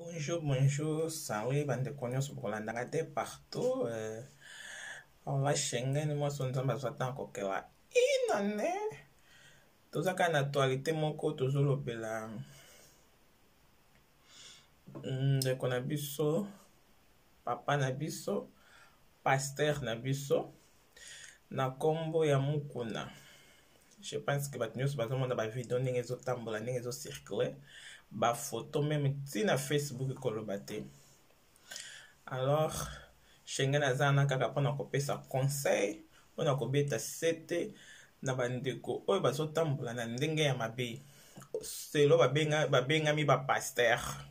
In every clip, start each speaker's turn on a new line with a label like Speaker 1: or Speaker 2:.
Speaker 1: bonjour bonjour sawe bandeko nyonso bokolandaka te partout euh, ola shengen mwasi nzambe azwa ntango kokela inane toza kaka na actualité moko tozolobela ndeko na biso papa na biso pasteur na biso na kombo ya mukuna je pense que bato nyonso bazomona bavideo ndenge ezotambola ndenge ezocircule bafoto meme ti na facebook koloba te alors shengen aza wana kaka mpona kopesa conseil mpona kobeta sete na bandeko oyo bazotambola na ndenge ya mabe selo babengami bapaster babenga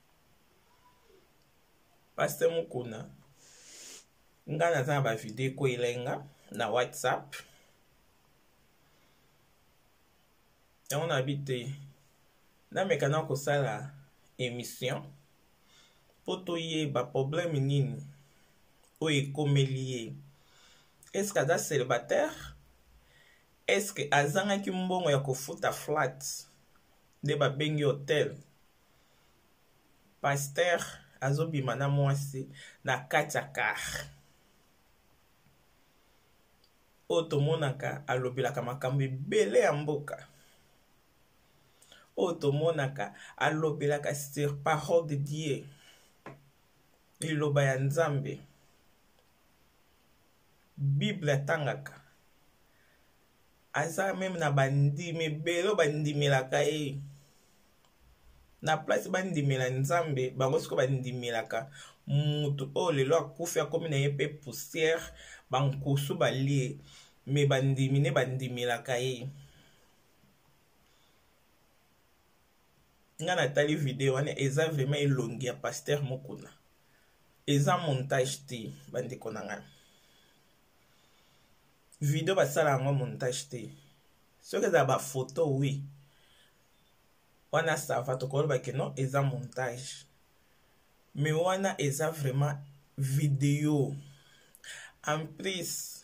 Speaker 1: paster mokuna nga naza na bavideo ekweyela nga na whatsapp yango nayebi te nameka na kosala émission mpo toyeba problème nini oyo ekomeli ye eske aza célibataire eske azangaki mbongo ya kofuta flat nde babengi hotel pasteur azobima na mwasi na kati ya kar oyo tomonaka alobelaka makambo ebele ya mboka oyo tomonaka alobelaka sur parole de dieu liloba ya nzambe bible atangaka aza meme na bandimi ebele oyo bandimelaka ye na place bandimela nzambe bango siko bandimelaka motu oyo lelo akufi akomi na ye mpe poussière bankusu balie me bandimi nde bandimelaka ye nga natali video wana eza vraiment elongi ya paster mokuna eza montage te bandeko na ngai video basala yango montage te soki ezala bafoto wi wana sava tokoloba ke non eza montage me wana eza vraiment video en plus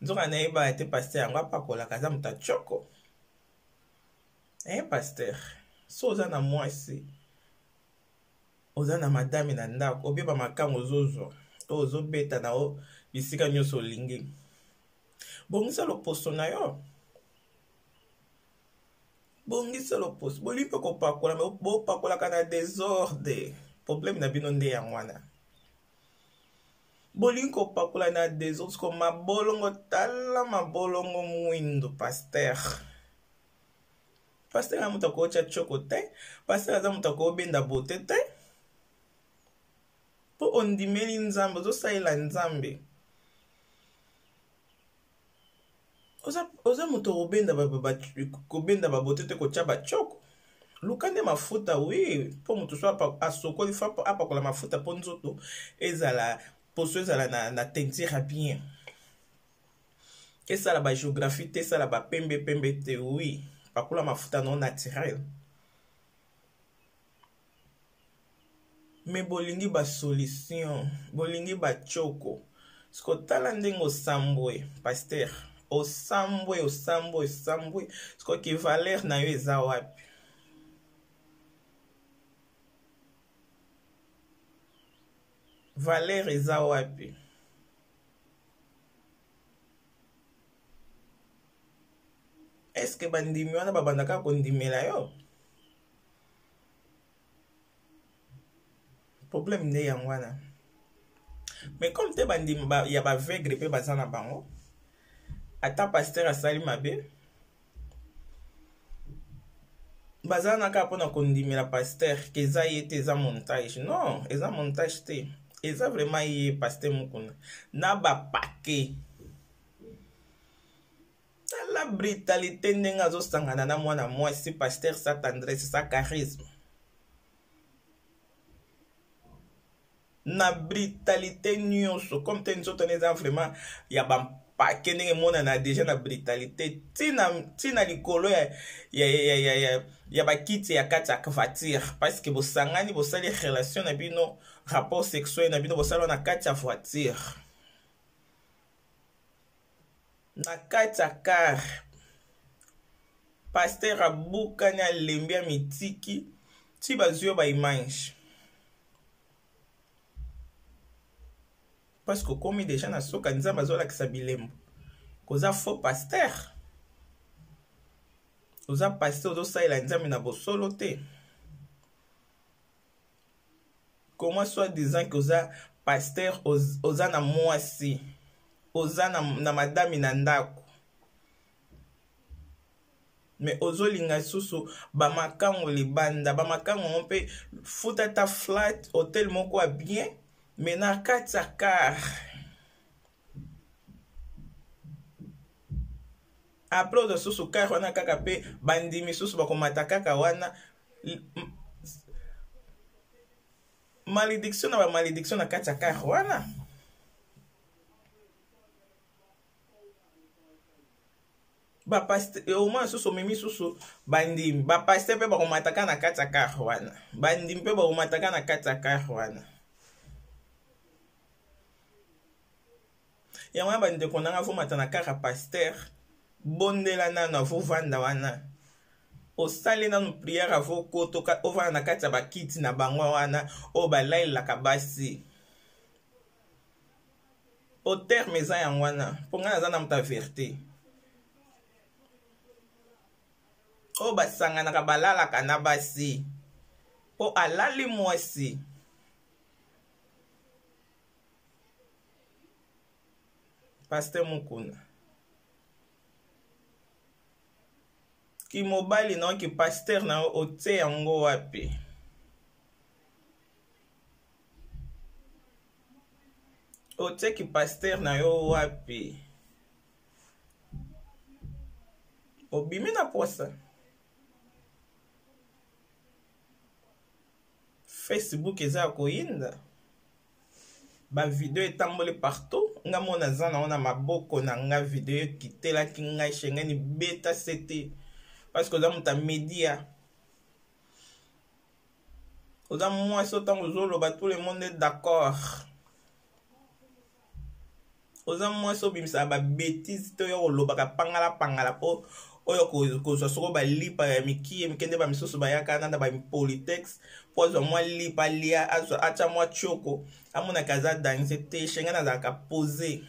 Speaker 1: nzoka nayebaka te paster yango apakolaka aza moto acoko eh paster so oza na mwasi oza na madame na ndako obe bamakango ozozwa oyo ozobeta na o bisika nyonso olingi bongisa loposo na yo bongisa loposo bolingi mpe kopakola me bopakolaka na desordre probleme na bino nde yango wana bolingi kopakola na desordre ko mabolongo tala mabolongo mwindo paster pasteur aza moto akootya tioko te pasteur aza moto akoobenda bote te mpo ondimeli nzambe ozosalela nzambe oza, oza moto okobenda kobenda babote te kotya batioko luka nde mafuta wi mpo moto so asokoli fa apakola mafuta mpo nzoto ezala poso ezala na, na tentire ya bien esala ba geographie te esala ba pembe pembe te oui pakula mafuta no naturel me bolingi ba solution bolingi ba choko siko tala ndenge osambwe paster osambwe osambwe osambwe siko ki valeur na yo eza wapi Valeur eza wapi? Est ce que bandimi wana babanda kaka kondimela yo? Problème nde yango wana. Mais comme te bandimi ba, ya baveugle mpe baza na bango, ata pasteur asali mabe, baza na kaka mpona kondimela paster ke eza ye te eza montage non eza montage te eza vraiment ye paster mokuna na bapake tala brutalité ndenge azosangana na mwana mwasi paster sa tendresse sa charisme na brutalité nyonso comme te nzoto na eza vraiment ya bampake ndenge emonana deja na brutalité ntina likolo ya, ya, ya, ya, ya, ya bakiti ya kati ya voiture parce que bosangani bosali relation na bino rapport sexuel na bino bosala na kati ya voiture na kati ya kar paster abukani alembi amitiki ti bazwi yo baimage parce que okomi deja na soka nzambe azolakisa bilembo koza faux paster oza paster ozosalela nzambe na bosolo te comment soit disant que oza pasteur oz, oza na mwasi oza na, na madami na ndako me ozolinga lisusu bamakango libanda bamakango yango mpe futa ata flat hotel moko ya bien me na kati ya kar apres ozwa susu kar wana kaka mpe bandimi susu bakomata kaka wana malediction na bamalediction na kati ya kar wana Eh, omona susu omemi susu bandimi bapaster mpe bakomataka na kati ya kar wana bandimi mpe bakomataka na kati ya kar wana yango wana bandeko na nga vomata na kaka paster bondela nano avovanda wana osali nano priere avokota ovanda na kati ya bakiti na bango wana oyo balaelaka basi po terme eza yango wana mpo ngai naza na moto ya verite oyo basanganaka balalaka na basi mpo alali mwasi Pasteur Mukuna. Kimobali na ki pasteur na yo otie yango wapi? Otie ki pasteur na yo wapi? Obimi na posa. facebook eza ya koyinda bavideo etamboli partout nga mo naza nango na maboko na nga video ekitelaki ngai shengeni beta sete parceke oza moto ya media oza mwasi oyo ntango ozoloba tout le monde est d'accord oza mwasi obimisaka babetise to yo kolobaka pangala pangala mpo oyo kozwa soko balipa ya mikie mike nde bamisusu bayaka na na bamipolitex mpo azwa mwa lipa alia azwa atya mwa tioko amonaka aza danse te shenge nazalaka pose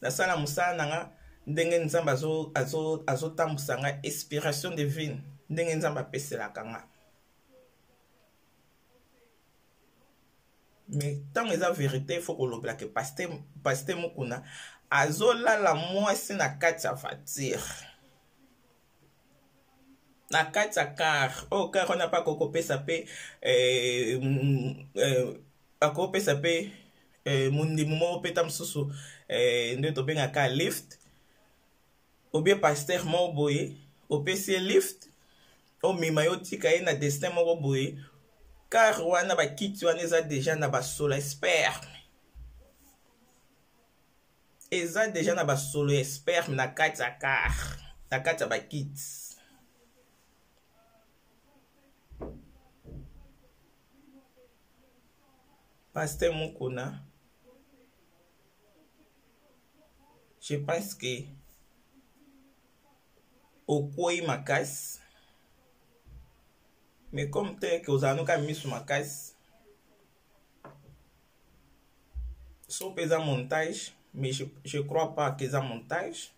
Speaker 1: nasala mosala na nga ndenge nzambe azotambusa nga inspiration divine ndenge nzambe apeselaka nga mais ntango eza verité il faut kolobela ke paste mokuna azolala mwasi na kati ya voiture na kati ya car oyo oh, car wana mpe akokopesa mpe eh, mm, eh, akopesa mpe eh, mondimo moko mpe ta mosusu nde tobengaka lift obie pasteur moko boye opesi ye lift omema yo otika ye na destin moko boye kar wana bakiti wana eza deja na basolo ya sperme eza deja na basolo ya sperme na kati ya kar na kati ya bakiti paster mokuna je pense que okwei makasi mais comme te ke ozala noka misu makasi so mpe eza montage mais je, je crois pas que eza montage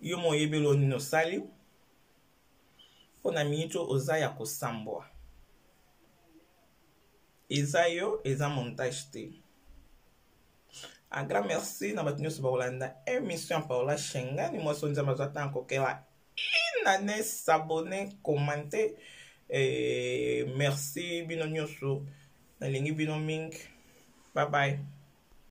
Speaker 1: yo moyebeli oyo nini osali mpo na miniti oyo oza ya kosambwa eza yo eza montage te un grand merci na bato nyonso bakolanda émission ya paola shengani mwasi oyo nzambe azwa ntango kokela inane sabone commente eh, merci bino nyonso nalingi bino mingi babaye